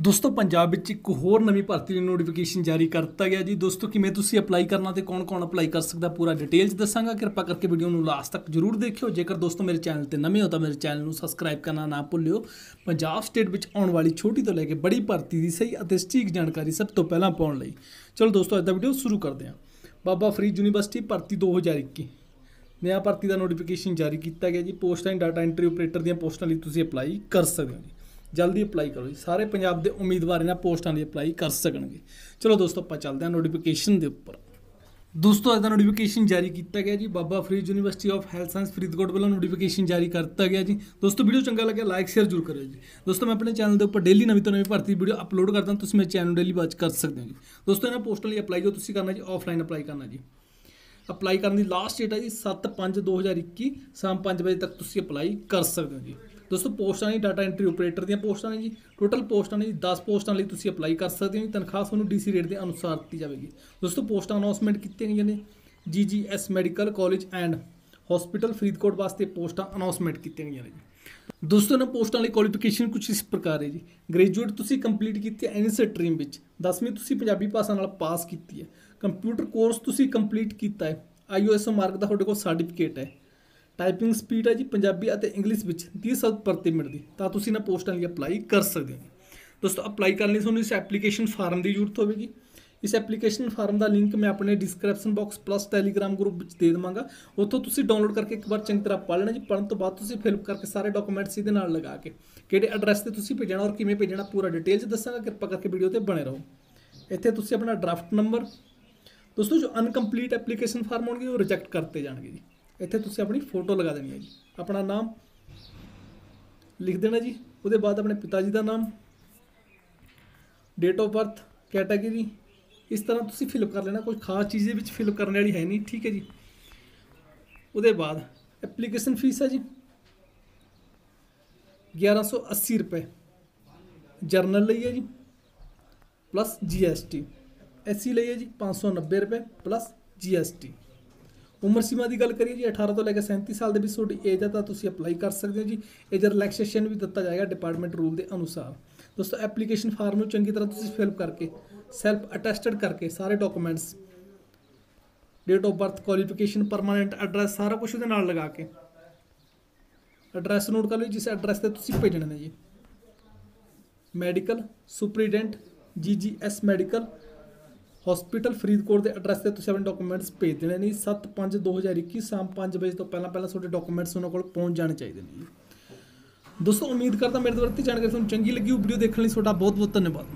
ਦੋਸਤੋ, ਪੰਜਾਬ ਵਿੱਚ ਇੱਕ ਹੋਰ ਨਵੀਂ ਭਰਤੀ ਦੀ ਨੋਟੀਫਿਕੇਸ਼ਨ ਜਾਰੀ ਕਰ ਦਿੱਤਾ ਗਿਆ ਜੀ। ਦੋਸਤੋ, ਕਿਵੇਂ ਤੁਸੀਂ ਅਪਲਾਈ ਕਰਨਾ ਤੇ ਕੌਣ-ਕੌਣ ਅਪਲਾਈ ਕਰ ਸਕਦਾ, ਪੂਰਾ ਡਿਟੇਲਸ ਦੱਸਾਂਗਾ। ਕਿਰਪਾ ਕਰਕੇ ਵੀਡੀਓ ਨੂੰ ਲਾਸਟ ਤੱਕ ਜਰੂਰ ਦੇਖਿਓ। ਜੇਕਰ ਦੋਸਤੋ ਮੇਰੇ ਚੈਨਲ ਤੇ ਨਵੇਂ ਹੋ ਤਾਂ ਮੇਰੇ ਚੈਨਲ ਨੂੰ ਸਬਸਕ੍ਰਾਈਬ ਕਰਨਾ ਨਾ ਭੁੱਲਿਓ। ਪੰਜਾਬ ਸਟੇਟ ਵਿੱਚ ਆਉਣ ਵਾਲੀ ਛੋਟੀ ਤੋਂ ਲੈ ਕੇ ਬੜੀ ਭਰਤੀ ਦੀ ਸਹੀ ਅਤੇ ਸਟੀਕ ਜਾਣਕਾਰੀ ਸਭ ਤੋਂ ਪਹਿਲਾਂ ਪਾਉਣ ਲਈ। ਚਲੋ ਦੋਸਤੋ, ਅੱਜ ਦਾ ਵੀਡੀਓ ਸ਼ੁਰੂ ਕਰਦੇ ਹਾਂ। ਬਾਬਾ ਫਰੀਦ ਯੂਨੀਵਰਸਿਟੀ ਭਰਤੀ 2021 ਨਿਆ ਭਰਤੀ ਦਾ ਨੋਟੀਫਿਕੇਸ਼ਨ ਜਾਰੀ ਕੀਤਾ ਗਿਆ ਜੀ। Post and data entry operator ਦੀਆਂ ਪੋਸਟਾਂ ਲਈ ਤੁਸੀਂ ਅਪਲਾਈ ਕਰ ਸਕਦੇ ਹੋ ਜੀ। ਜਲਦੀ ਅਪਲਾਈ ਕਰੋ ਜੀ। ਸਾਰੇ ਪੰਜਾਬ ਦੇ ਉਮੀਦਵਾਰ ਇਹਨਾਂ ਪੋਸਟਾਂ ਲਈ ਅਪਲਾਈ ਕਰ ਸਕਣਗੇ। ਚਲੋ ਦੋਸਤੋ, ਆਪਾਂ ਚੱਲਦੇ ਹਾਂ ਨੋਟੀਫਿਕੇਸ਼ਨ ਦੇ ਉੱਪਰ। ਦੋਸਤੋ, ਅੱਜ ਦਾ ਨੋਟੀਫਿਕੇਸ਼ਨ ਜਾਰੀ ਕੀਤਾ ਗਿਆ ਜੀ। Baba Farid university of health science Faridkot ਵੱਲੋਂ ਨੋਟੀਫਿਕੇਸ਼ਨ ਜਾਰੀ ਕਰਤਾ ਗਿਆ ਜੀ। ਦੋਸਤੋ ਵੀਡੀਓ ਚੰਗਾ ਲੱਗਿਆ ਲਾਈਕ ਸ਼ੇਅਰ ਜ਼ਰੂਰ ਕਰਿਓ ਜੀ। ਦੋਸਤੋ, ਮੈਂ ਆਪਣੇ ਚੈਨਲ ਦੇ ਉੱਪਰ ਡੇਲੀ ਨਵੀਂ ਤੋਂ ਨਵੀਂ ਭਰਤੀ ਵੀਡੀਓ ਅਪਲੋਡ ਕਰਦਾ, ਤੁਸੀਂ ਮੇਰੇ ਚੈਨਲ ਨੂੰ ਡੇਲੀ ਵਾਚ ਕਰ ਸਕਦੇ ਹੋ ਜੀ। ਦੋਸਤੋ, ਇਹਨਾਂ ਪੋਸਟਾਂ ਲਈ ਅਪਲਾਈ ਜੋ ਤੁਸੀਂ ਕਰਨਾ ਜੀ ਆਫਲਾਈਨ ਅਪਲਾਈ ਕਰਨਾ ਜੀ। ਅਪਲਾਈ ਕਰਨ ਦੀ ਲਾਸਟ ਡੇਟ ਹੈ ਜੀ 7/5/2021 ਸ਼ਾਮ 5 ਵਜੇ ਤੱਕ ਤੁਸੀਂ ਅਪਲਾਈ ਕਰ ਸਕਦੇ ਹੋ ਜੀ। ਦੋਸਤੋ, ਪੋਸਟਾਂ ਨੇ ਡਾਟਾ ਐਂਟਰੀ ਆਪਰੇਟਰ ਦੀਆਂ ਪੋਸਟਾਂ ਨੇ ਜੀ। ਟੋਟਲ ਪੋਸਟਾਂ ਨੇ ਜੀ 10 ਪੋਸਟਾਂ ਲਈ ਤੁਸੀਂ ਅਪਲਾਈ ਕਰ ਸਕਦੇ ਹੋ ਜੀ। ਤਨਖਾਹ ਤੁਹਾਨੂੰ ਡੀਸੀ ਰੇਟ ਦੇ ਅਨੁਸਾਰ ਦਿੱਤੀ ਜਾਵੇਗੀ। ਦੋਸਤੋ, ਪੋਸਟਾਂ ਅਨਾਉਂਸਮੈਂਟ ਕੀਤੀਆਂ ਗਈਆਂ ਨੇ। GGS medical college and hospital Faridkot ਵਾਸਤੇ ਪੋਸਟਾਂ ਅਨਾਉਂਸਮੈਂਟ ਕੀਤੀਆਂ ਗਈਆਂ ਨੇ ਜੀ। ਦੋਸਤੋ, ਇਹਨਾਂ ਪੋਸਟਾਂ ਲਈ ਕੁਆਲੀਫਿਕੇਸ਼ਨ ਕੁਝ ਇਸ ਪ੍ਰਕਾਰ ਹੈ ਜੀ। ਗ੍ਰੈਜੂਏਟ ਤੁਸੀਂ ਕੰਪਲੀਟ ਕੀਤੀ ਹੈ ਐਨੀ ਸਟਰੀਮ ਵਿੱਚ। 10ਵੀਂ ਤੁਸੀਂ ਪੰਜਾਬੀ ਭਾਸ਼ਾ ਨਾਲ ਪਾਸ ਕੀਤੀ ਹੈ। ਕੰਪਿਊਟਰ ਕੋਰਸ ਤੁਸੀਂ ਕੰਪਲੀਟ ਕੀਤਾ ਹੈ। ਆਈਓਐਸਓ ਮਾਰਕ ਦਾ ਤੁਹਾਡੇ ਕੋਲ ਸਰਟੀਫਿਕੇਟ ਹੈ। ਟਾਈਪਿੰਗ ਸਪੀਡ ਹੈ ਜੀ ਪੰਜਾਬੀ ਅਤੇ ਇੰਗਲਿਸ਼ ਵਿੱਚ 30 ਸ਼ਬਦ ਪ੍ਰਤੀ ਮਿੰਟ ਦੀ। ਤਾਂ ਤੁਸੀਂ ਇਹਨਾਂ ਪੋਸਟਾਂ ਲਈ ਅਪਲਾਈ ਕਰ ਸਕਦੇ ਹੋ। ਦੋਸਤੋ, ਅਪਲਾਈ ਕਰਨ ਲਈ ਤੁਹਾਨੂੰ ਇਸ ਐਪਲੀਕੇਸ਼ਨ ਫਾਰਮ ਦੀ ਜ਼ਰੂਰਤ ਹੋਵੇਗੀ। ਇਸ ਐਪਲੀਕੇਸ਼ਨ ਫਾਰਮ ਦਾ ਲਿੰਕ ਮੈਂ ਆਪਣੇ description box plus Telegram group ਵਿੱਚ ਦੇ ਦੇਵਾਂਗਾ। ਉੱਥੋਂ ਤੁਸੀਂ ਡਾਊਨਲੋਡ ਕਰਕੇ ਇੱਕ ਵਾਰ ਚੰਗੀ ਤਰ੍ਹਾਂ ਪੜ੍ਹ ਲੈਣਾ ਜੀ। ਪੜ੍ਹਨ ਤੋਂ ਬਾਅਦ ਤੁਸੀਂ ਫਿਲ ਕਰਕੇ ਸਾਰੇ ਡਾਕੂਮੈਂਟਸ ਇਹਦੇ ਨਾਲ ਲਗਾ ਕੇ ਕਿਹੜੇ ਐਡਰੈਸ ਤੇ ਤੁਸੀਂ ਭੇਜਣਾ ਔਰ ਕਿਵੇਂ ਭੇਜਣਾ ਪੂਰਾ ਡਿਟੇਲ 'ਚ ਦੱਸਾਂਗਾ। ਕਿਰਪਾ ਕਰਕੇ ਵੀਡੀਓ ਤੇ ਬਣੇ ਰਹੋ। ਇੱਥੇ ਤੁਸੀਂ ਆਪਣਾ ਡਰਾਫਟ ਨੰਬਰ, ਦੋਸਤੋ, ਜੋ ਅਨਕੰਪਲੀਟ ਐਪਲੀਕੇਸ਼ਨ ਫਾਰਮ ਹੋਣਗੇ ਉਹ ਰਿਜੈਕਟ ਕਰਤੇ ਜਾਣਗੇ ਜੀ। ਇੱਥੇ ਤੁਸੀਂ ਆਪਣੀ ਫੋਟੋ ਲਗਾ ਦੇਣੀ ਹੈ ਜੀ। ਆਪਣਾ ਨਾਮ ਲਿਖ ਦੇਣਾ ਜੀ। ਉਹਦੇ ਬਾਅਦ ਆਪਣੇ ਪਿਤਾ ਜੀ ਦਾ ਨਾਮ ਡੇਟ ਆਫ ਬਰਥ ਕੈਟਾਗਰੀ ਇਸ ਤਰ੍ਹਾਂ ਤੁਸੀਂ ਫਿਲ ਕਰ ਲੈਣਾ। ਕੋਈ ਖਾਸ ਚੀਜ਼ ਦੇ ਵਿੱਚ ਫਿਲ ਕਰਨ ਵਾਲੀ ਹੈ ਨਹੀਂ, ਠੀਕ ਹੈ ਜੀ। ਉਹਦੇ ਬਾਅਦ ਐਪਲੀਕੇਸ਼ਨ ਫੀਸ ਹੈ ਜੀ। 1180 ਰੁਪਏ। ਜਰਨਲ ਲਈ ਹੈ ਜੀ। ਪਲੱਸ ਜੀਐਸਟੀ ਐਸਸੀ ਲਈ ਹੈ ਜੀ 590 ਰੁਪਏ ਪਲੱਸ ਜੀਐਸਟੀ ਉਮਰ ਸੀਮਾ ਦੀ ਗੱਲ ਕਰੀਏ ਜੀ 18 ਤੋਂ ਲੈ ਕੇ 37 ਸਾਲ ਦੇ ਵਿੱਚ ਤੁਹਾਡੀ ਏਜ ਹੈ ਤਾਂ ਤੁਸੀਂ ਅਪਲਾਈ ਕਰ ਸਕਦੇ ਹੋ ਜੀ। ਏਜ ਰਿਲੈਕਸੇਸ਼ਨ ਵੀ ਦਿੱਤਾ ਜਾਏਗਾ ਡਿਪਾਰਟਮੈਂਟ ਰੂਲ ਦੇ ਅਨੁਸਾਰ। ਦੋਸਤੋ ਐਪਲੀਕੇਸ਼ਨ ਫਾਰਮ ਨੂੰ ਚੰਗੀ ਤਰ੍ਹਾਂ ਤੁਸੀਂ ਫਿਲ ਕਰਕੇ ਸੈਲਫ ਅਟੈਸਟਡ ਕਰਕੇ ਸਾਰੇ documents date of birth qualification permanent address ਸਾਰਾ ਕੁਝ ਉਹਦੇ ਨਾਲ ਲਗਾ ਕੇ ਐਡਰੈਸ ਨੋਟ ਕਰ ਲਓ ਜਿਸ ਐਡਰੈਸ ਤੇ ਤੁਸੀਂ ਭੇਜਣਾ ਨੇ ਜੀ। Medical superintendent GGS medical hospital Faridkot ਦੇ ਐਡਰੈਸ ਤੇ ਤੁਸੀਂ ਆਪਣੇ ਡਾਕੂਮੈਂਟਸ ਭੇਜ ਦੇਣੇ ਨੇ 7/5/2021 ਸ਼ਾਮ 5 ਵਜੇ ਤੋਂ ਪਹਿਲਾਂ ਪਹਿਲਾਂ ਤੁਹਾਡੇ ਡਾਕੂਮੈਂਟਸ ਉਹਨਾਂ ਕੋਲ ਪਹੁੰਚ ਜਾਣੇ ਚਾਹੀਦੇ ਨੇ ਜੀ। ਦੋਸਤੋ, ਉਮੀਦ ਕਰਦਾ ਮੇਰੇ ਦੁਆਰਾ ਦਿੱਤੀ ਜਾਣਕਾਰੀ ਤੁਹਾਨੂੰ ਚੰਗੀ ਲੱਗੀ ਉਹ ਵੀਡੀਓ ਦੇਖਣ ਲਈ ਤੁਹਾਡਾ ਬਹੁਤ ਬਹੁਤ ਧੰਨਵਾਦ।